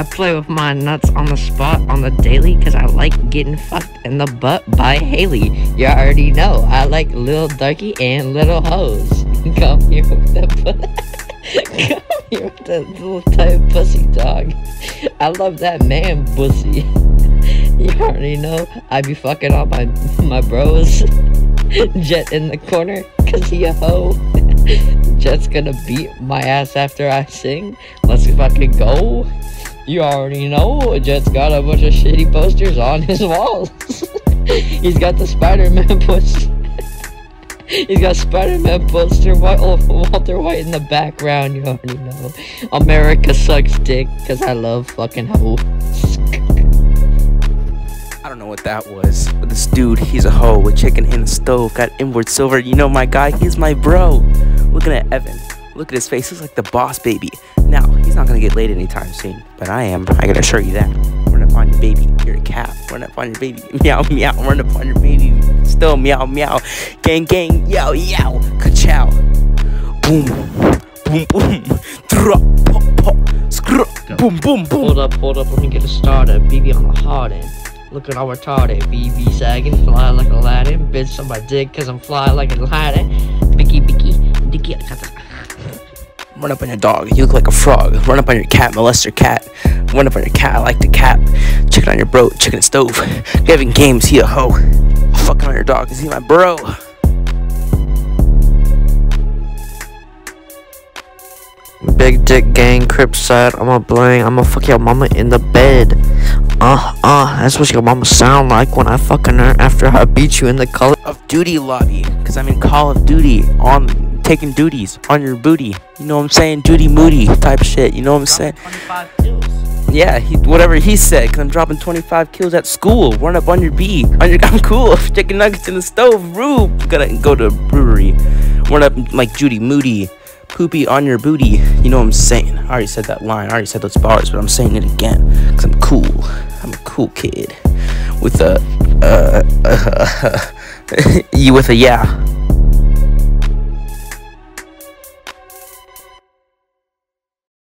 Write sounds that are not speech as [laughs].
I play with my nuts on the spot on the daily because I like getting fucked in the butt by Haley. You already know I like little darky and little hoes. [laughs] Come here with the [laughs] Come here with that little tight pussy dog. I love that man pussy. [laughs] You already know I be fucking all my my bros. Jet in the corner cause he a hoe. Jet's gonna beat my ass after I sing. Let's fucking go. You already know Jet's got a bunch of shitty posters on [laughs] his walls. [laughs] He's got the Spider-Man [laughs] poster. He's got Spider-Man poster, Walter White in the background, you already know. America sucks dick, cause I love fucking hoes. I don't know what that was, but this dude, he's a hoe with chicken in the stove, got inward silver. You know my guy, he's my bro. Looking at Evan, look at his face, looks like the boss baby. Now, he's not gonna get laid anytime soon, but I am, I can assure you that. Run up on your baby, you're a cat. Run up on your baby, [laughs] meow meow. Run up on your baby, still meow meow. Gang gang, yow yow, ka-chow. Boom, boom boom, drop, pop pop, screw, boom boom boom. Hold up, hold up, let me get it started. BB on the hard end. Look at all retarded. BB sagging, fly like Aladdin. Bitch on my dick, cause I'm fly like Aladdin. Bicky, bicky, dicky, I got that. Run up on your dog, you look like a frog. Run up on your cat, molest your cat. Run up on your cat, I like the cap. Chicken on your bro, chicken stove. Gavin Games, he a hoe. Fucking on your dog, is he my bro? Big dick gang, crip side. I'm a bling. I'm a fuck your mama in the bed. Uh, uh, that's what your mama sound like when I fucking her after I beat you in the color. Of Duty lobby, because I'm in Call of Duty on taking duties on your booty. You know what I'm saying? Duty moody type shit. You know what I'm saying? Yeah, he, whatever he said. Cause I'm dropping 25 kills at school. Run up on your B. On [laughs] your, I'm cool. [laughs] Chicken nuggets in the stove. Rube. Gotta go to a brewery. Run up like Judy Moody. Poopy on your booty. You know what I'm saying? I already said that line. I already said those bars, but I'm saying it again. Cause I'm cool. I'm a cool kid. With a, uh, uh, [laughs] you with a yeah.